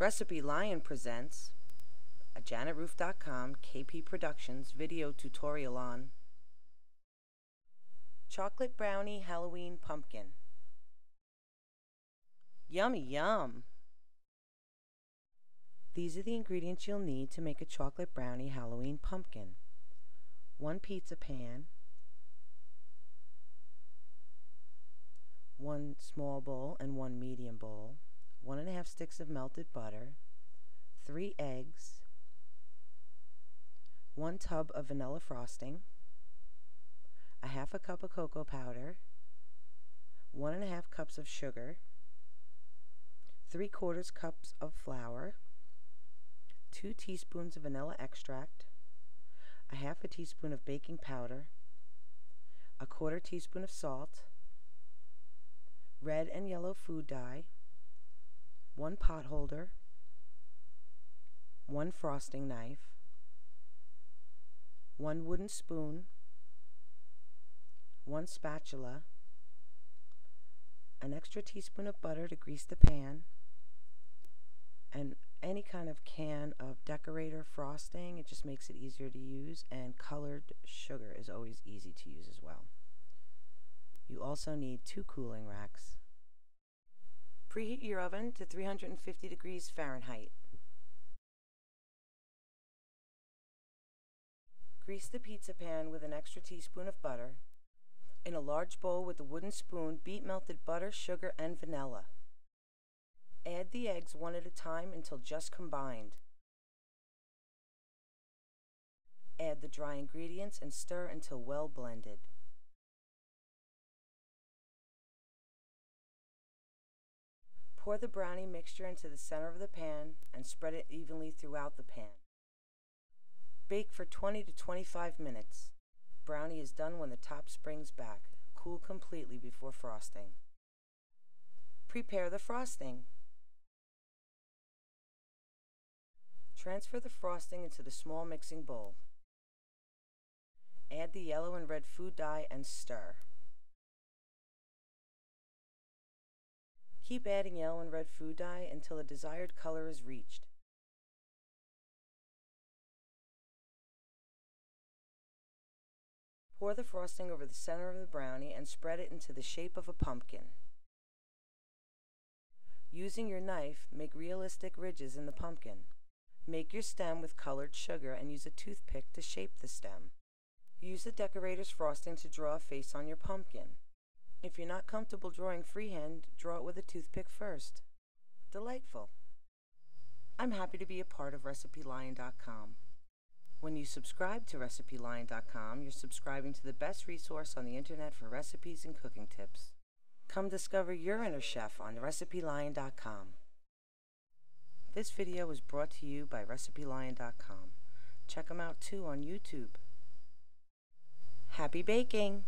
RecipeLion presents a JanetRoof.com KP Productions video tutorial on Chocolate Brownie Halloween Pumpkin. Yummy yum! These are the ingredients you'll need to make a chocolate brownie Halloween pumpkin. One pizza pan, one small bowl and one medium bowl, one and a half sticks of melted butter, three eggs, one tub of vanilla frosting, a half a cup of cocoa powder, one and a half cups of sugar, three quarters cups of flour, two teaspoons of vanilla extract, a half a teaspoon of baking powder, a quarter teaspoon of salt, red and yellow food dye, one pot holder, one frosting knife, one wooden spoon, one spatula, an extra teaspoon of butter to grease the pan, and any kind of can of decorator frosting. It just makes it easier to use, and colored sugar is always easy to use as well. You also need two cooling racks. Preheat your oven to 350 degrees Fahrenheit. Grease the pizza pan with an extra teaspoon of butter. In a large bowl with a wooden spoon, beat melted butter, sugar, and vanilla. Add the eggs one at a time until just combined. Add the dry ingredients and stir until well blended. Pour the brownie mixture into the center of the pan and spread it evenly throughout the pan. Bake for 20 to 25 minutes. Brownie is done when the top springs back. Cool completely before frosting. Prepare the frosting. Transfer the frosting into the small mixing bowl. Add the yellow and red food dye and stir. Keep adding yellow and red food dye until the desired color is reached. Pour the frosting over the center of the brownie and spread it into the shape of a pumpkin. Using your knife, make realistic ridges in the pumpkin. Make your stem with colored sugar and use a toothpick to shape the stem. Use the decorator's frosting to draw a face on your pumpkin. If you're not comfortable drawing freehand, draw it with a toothpick first. Delightful. I'm happy to be a part of RecipeLion.com. When you subscribe to RecipeLion.com, you're subscribing to the best resource on the internet for recipes and cooking tips. Come discover your inner chef on RecipeLion.com. This video was brought to you by RecipeLion.com. Check them out too on YouTube. Happy baking!